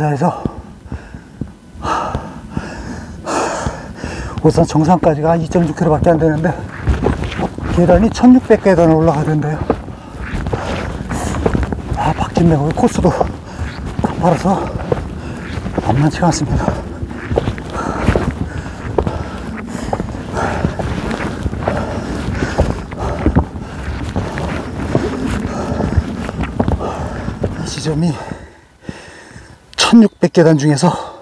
감사해서 우선 정상까지가 2.6km 밖에 안 되는데 계단이 1600계단을 올라가던데요. 아 박진맥의 코스도 가파라서 만만치가 않습니다. 이 지점이 1600계단 중에서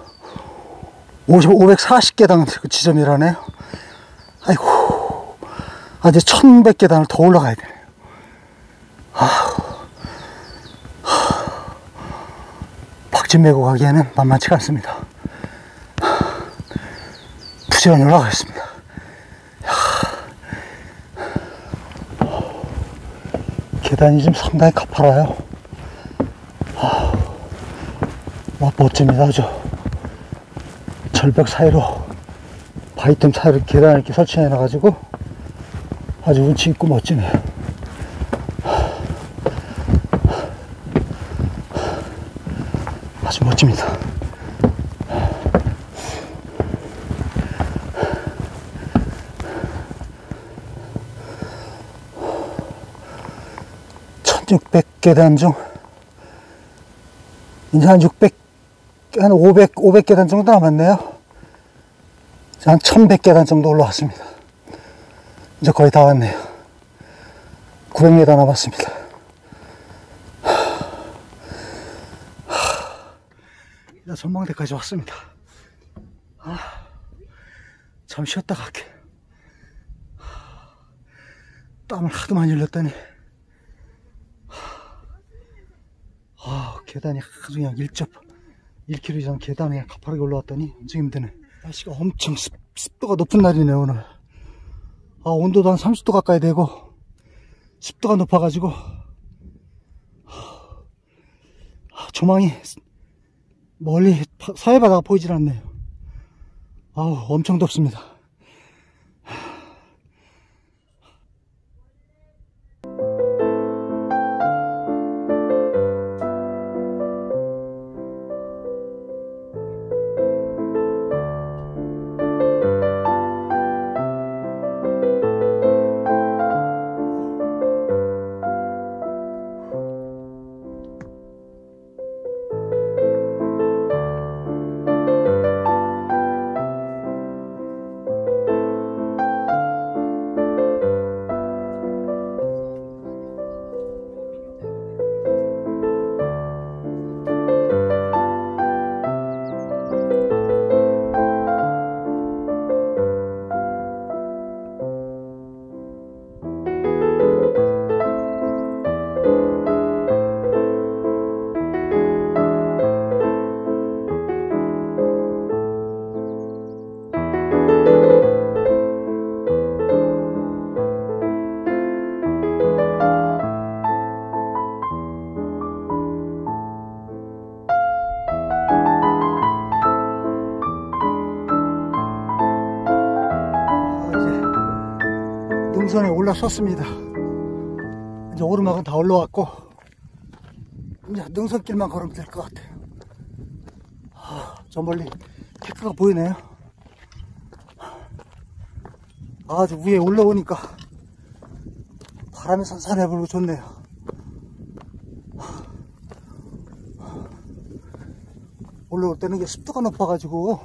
50, 540계단 그 지점이라네요. 아이고, 아직 1100계단을 더 올라가야. 아, 박진 메고 가기에는 만만치가 않습니다. 부지런히 올라가겠습니다. 계단이 좀 상당히 가파라요. 와, 멋집니다, 아주. 절벽 사이로, 바위틈 사이로 계단을 이렇게 설치해 놔가지고 아주 운치 있고 멋지네요. 아주 멋집니다. 천육백 계단 중 이제 한 600, 한 500, 500계단 정도 남았네요. 한 1100계단 정도 올라왔습니다. 이제 거의 다 왔네요. 900m 남았습니다. 이제 전망대까지 왔습니다. 아, 잠 쉬었다 갈게. 땀을 하도 많이 흘렸더니 아, 계단이 아주 그냥 1접 1km 이상 그냥 가파르게 올라왔더니 엄청 힘드네. 날씨가 엄청 습, 습도가 높은 날이네 오늘. 아, 온도도 한 30도 가까이 되고 습도가 높아가지고 아, 조망이 멀리 바- 사해바다가 보이질 않네요. 아우 엄청 덥습니다. 올라섰습니다. 이제 오르막은 다 올라왔고 이제 능선길만 걸으면 될 것 같아요. 아, 저 멀리 테크가 보이네요. 아주 위에 올라오니까 바람이 선선해 불고 좋네요. 올라올 때는 이게 습도가 높아가지고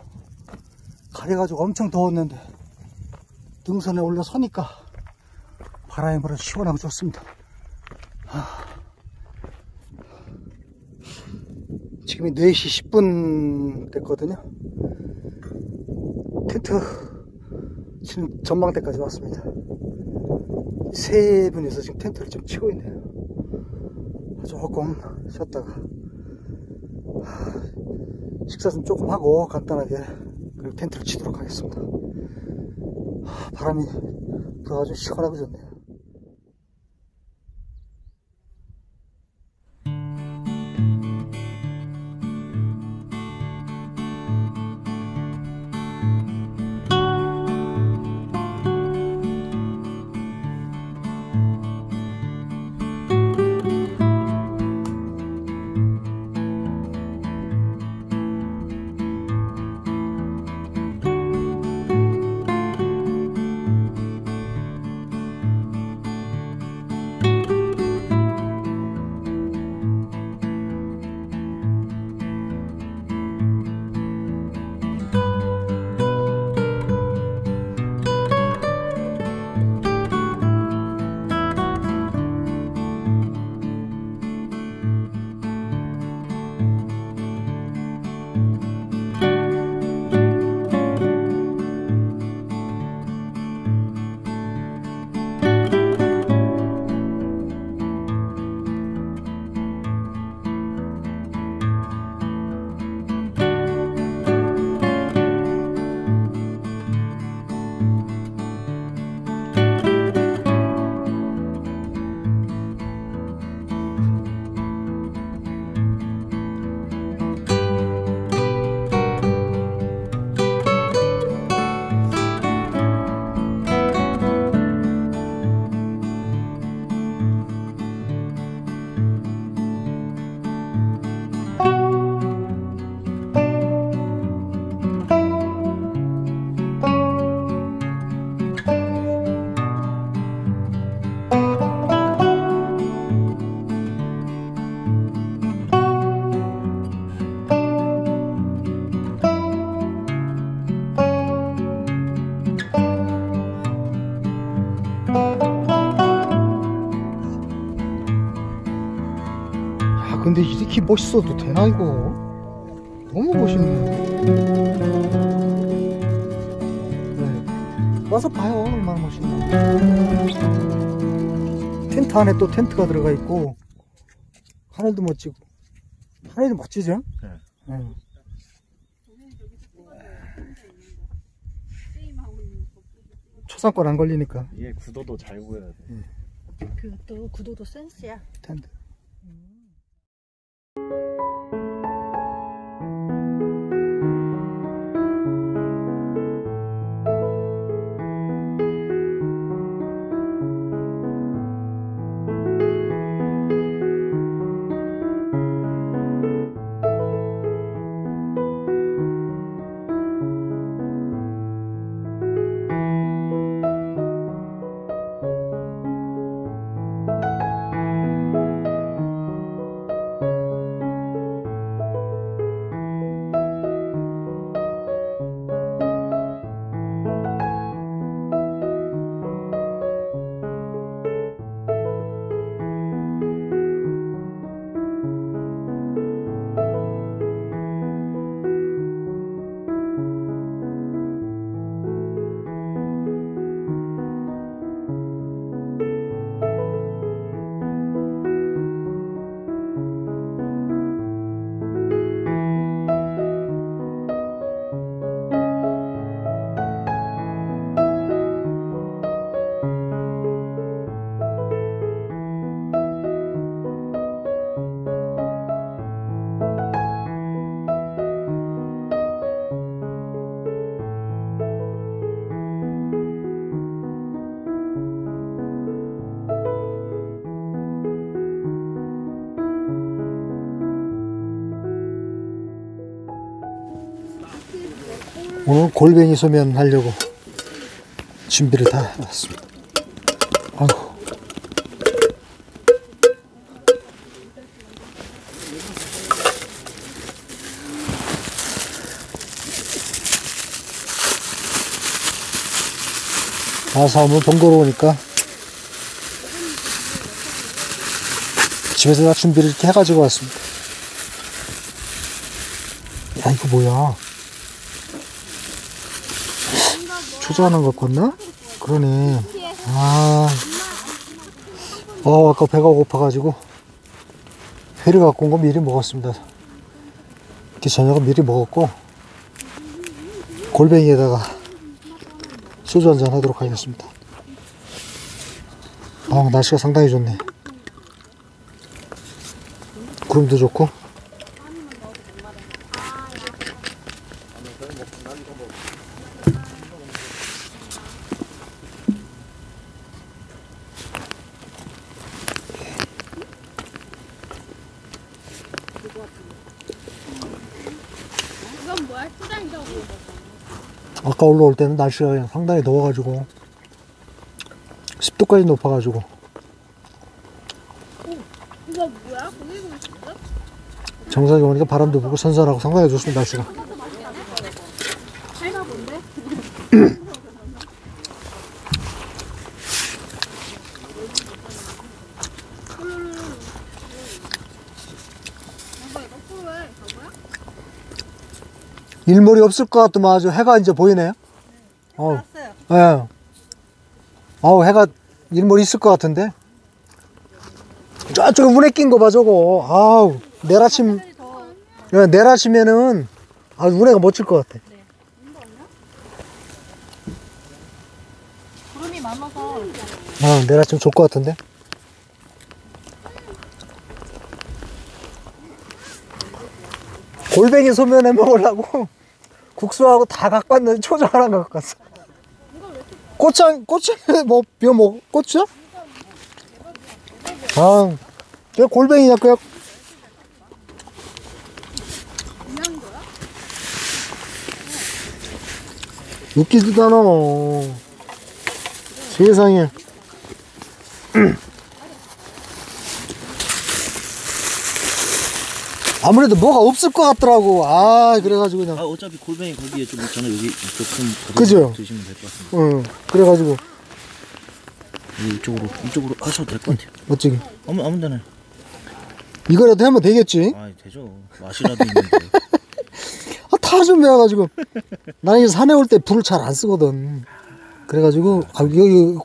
가려가지고 엄청 더웠는데 등산에 올라서니까 바람이 불어 시원하고 좋습니다. 아. 지금이 4시 10분 됐거든요. 텐트 지금 전망대까지 왔습니다. 세 분이서 지금 텐트를 좀 치고 있네요. 조금 쉬었다가 아, 식사 좀 조금 하고 간단하게 그리고 텐트를 치도록 하겠습니다. 아, 바람이 불어가지고 시원하고 좋네요. 근데 이렇게 멋있어도 되나 이거? 너무 멋있네. 네. 와서 봐요 얼마나 멋있나. 텐트 안에 또 텐트가 들어가 있고 하늘도 멋지고 하늘도 멋지죠? 네. 네. 초상권 안 걸리니까 이게 구도도 잘 보여야 돼. 그 또 구도도 센스야. 텐트. 오늘 골뱅이 소면 하려고 준비를 다 해놨습니다. 아이고. 나서 오면 번거로우니까 집에서 다 준비를 이렇게 해가지고 왔습니다. 야 이거 뭐야? 초조하는 것 같나? 그러네. 아, 어, 아까 배가 고파가지고 회를 갖고 온 거 미리 먹었습니다. 이렇게 저녁은 미리 먹었고 골뱅이에다가 소주 한잔 하도록 하겠습니다. 아, 날씨가 상당히 좋네. 구름도 좋고. 이건 뭐야? 초장이라고. 아까 올라올 때는 날씨가 그냥 상당히 더워가지고 10도까지 높아가지고? 정상에 오니까 바람도 불고 선선하고 상당히 좋습니다 날씨가 일몰이 없을 것 같더만 아주 해가 이제 보이네요. 알았어요. 예. 어우 해가 일몰이 있을 것 같은데. 저쪽에 운에 낀 거 봐 저거. 아우 내일 아침 더 야, 내일 아침에는 아 운해가 멋질 것 같아. 구름이 많아서. 아 내일 아침 좋을 것 같은데. 골뱅이 소면에 먹으려고 국수하고 다 갖고 왔는데 초장 하나 갖고 왔어 고창 고창 뭐뼈 뭐 고추야? 아 그냥 골뱅이냐 그냥? 웃기지도 않아 세상에 아무래도 뭐가 없을 것 같더라고 아 그래가지고 그냥 아 어차피 골뱅이 거기에 좀 있잖아 여기 이쪽 좀 그죠? 드시면 될 것 같습니다. 응 그래가지고 여기 이쪽으로 이쪽으로 하셔도 될 것 같아요. 멋지게 아무 아무 데나. 이거라도 하면 되겠지? 아 되죠. 맛이라도 있는데. 아, 다 준비해가지고. 나는 이제 산에 올 때 불을 잘 안 쓰거든. 그래가지고, 아, 여기,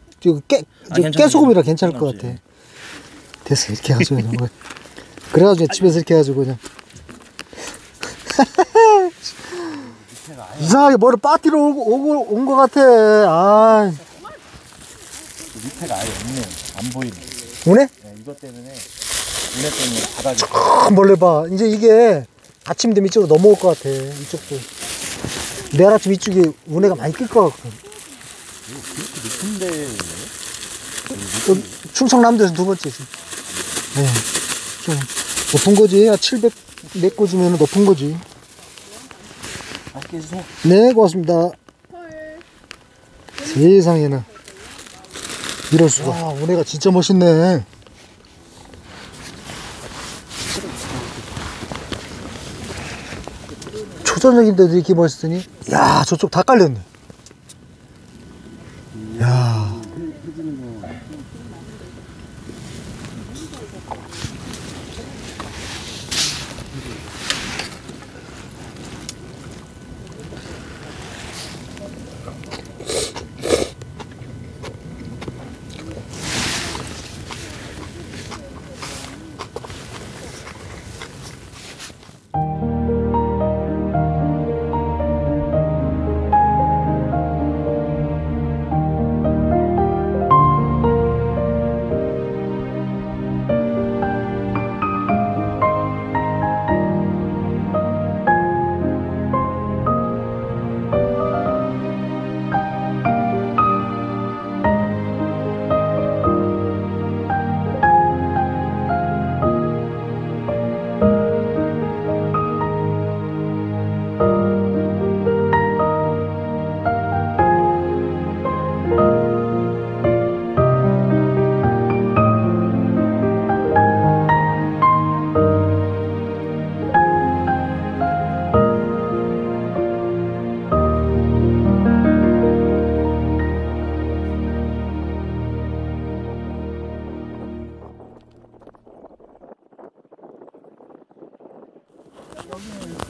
깨, 아. 깨소금이라 괜찮을 것. 같아. 됐어, 이렇게 해가지고. 그래가지고 집에서 이렇게 해가지고 그냥. 이상하게 머리 빠띠로 오고, 오고, 온 것 같아. 아, 밑에가 아예 없네. 안 보이네. 오네? 네, 이것 때문에 눈에 때문에 바닥이 큰 벌레 봐. 이제 이게 아침 되면 이쪽으로 넘어올 것 같아. 이쪽도. 내일 아침 이쪽에 운해가 많이 낄 것 같거든. 높은데 또 충청남도에서 두 번째지. 네. 좀 높은 거지. 700 내거 주면 높은 거지. 맛있게 해주세요. 네, 고맙습니다. 세상에나. 이럴 수가. 와, 운해가 진짜 멋있네. 초저녁인데도 이렇게 멋있으니? 야, 저쪽 다 깔렸네. 야.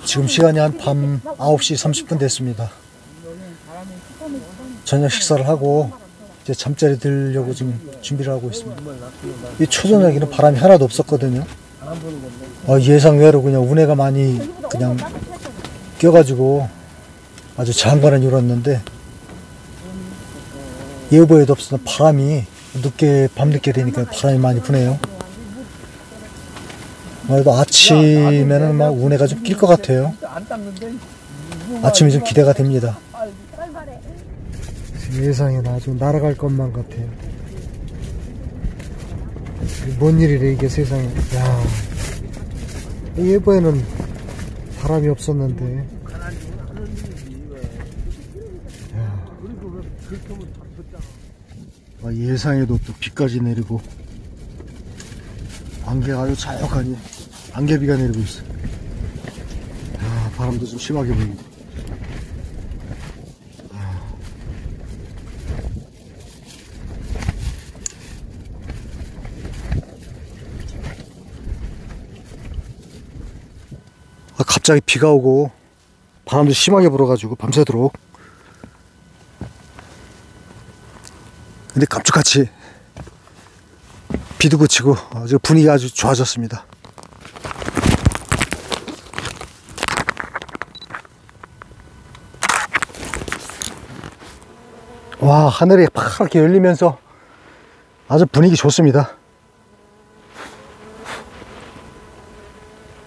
지금 시간이 한 밤 9시 30분 됐습니다. 저녁 식사를 하고 이제 잠자리 들려고 지금 준비를 하고 있습니다. 이 초저녁에는 바람이 하나도 없었거든요. 어, 예상외로 그냥 운해가 많이 그냥 껴가지고 아주 장관을 이뤘는데 예보에도 없었던 바람이 늦게 밤늦게 되니까 바람이 많이 부네요. 그래도 아침에는 막 운해가 좀 낄 것 같아요. 아침이 좀 기대가 됩니다. 세상에 아주 날아갈 것만 같아요. 뭔 일이래 이게 세상에. 야, 예보에는 바람이 없었는데. 야. 아, 예상에도 또 비까지 내리고 안개가 아주 자욱하니 안개비가 내리고 있어. 야, 바람도 좀 심하게 불고. 아, 갑자기 비가 오고 바람도 심하게 불어가지고 밤새도록. 근데 깜짝같이 비도 그치고 아주 분위기가 아주 좋아졌습니다. 와 하늘이 파랗게 열리면서 아주 분위기 좋습니다.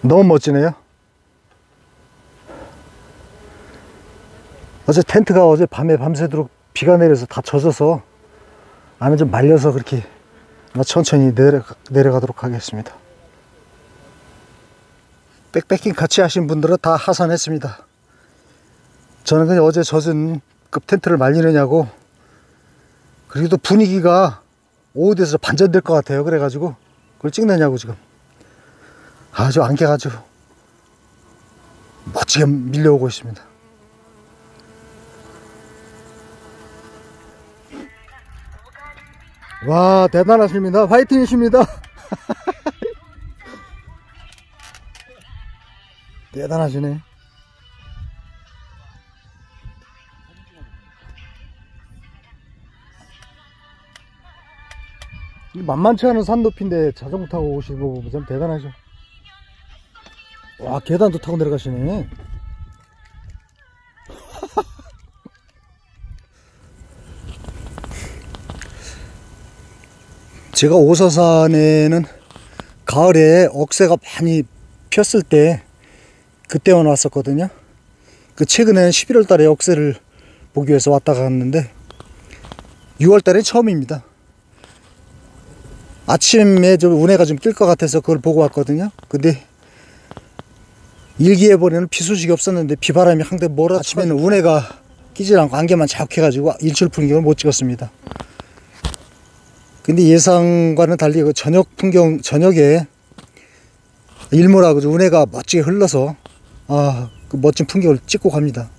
너무 멋지네요. 어제 텐트가 어제 밤에 밤새도록 비가 내려서 다 젖어서 안에 좀 말려서 그렇게 천천히 내려가, 내려가도록 하겠습니다. 백패킹 같이 하신 분들은 다 하산했습니다. 저는 그냥 어제 젖은 급 텐트를 말리느냐고 또 분위기가 오후 돼서 반전될 것 같아요. 그래가지고 그걸 찍느냐고 지금 아주 안개가 아주 멋지게 밀려오고 있습니다. 와 대단하십니다. 화이팅이십니다. 대단하시네. 만만치 않은 산 높이인데 자전거 타고 오시고 참 대단하죠. 와 계단도 타고 내려가시네. 제가 오서산에는 가을에 억새가 많이 폈을 때 그때만 왔었거든요. 그 최근에는 11월 달에 억새를 보기 위해서 왔다 갔는데 6월 달에 처음입니다. 아침에 좀 운해가 좀 낄 것 같아서 그걸 보고 왔거든요. 근데 일기예보에는 비 소식이 없었는데 비바람이 한대 몰아 아침에는 운해가 끼질 않고 안개만 자욱해가지고 일출 풍경을 못 찍었습니다. 근데 예상과는 달리 그 저녁 풍경 저녁에 일몰하고 운해가 멋지게 흘러서 아, 그 멋진 풍경을 찍고 갑니다.